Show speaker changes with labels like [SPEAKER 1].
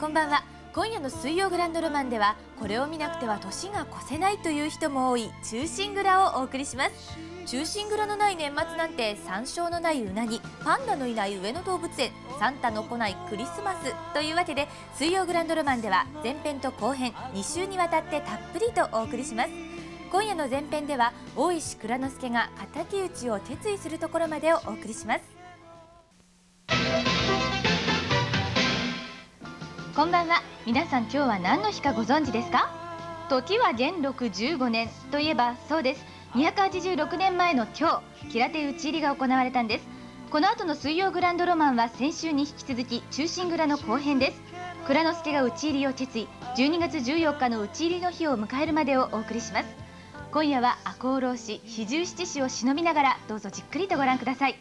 [SPEAKER 1] こんばんは。今夜の水曜グランドロマンではこれを見なくては年が越せないという人も多い中心蔵をお送りします。中心蔵のない年末なんて山椒のないうなぎパンダのいない上野動物園サンタの来ないクリスマスというわけで水曜グランドロマンでは前編と後編2週にわたってたっぷりとお送りします。今夜の前編では大石蔵之介が敵討ちを決意するところまでをお送りします。こんばんは。皆さん今日は何の日かご存知ですか？時は元禄15年といえばそうです。286年前の今日キラテ討ち入りが行われたんです。この後の水曜グランドロマンは先週に引き続き中心蔵の後編です。蔵之介が討ち入りを決意12月14日の討ち入りの日を迎えるまでをお送りします。今夜は赤穂浪士四十七士を忍びながらどうぞじっくりとご覧ください。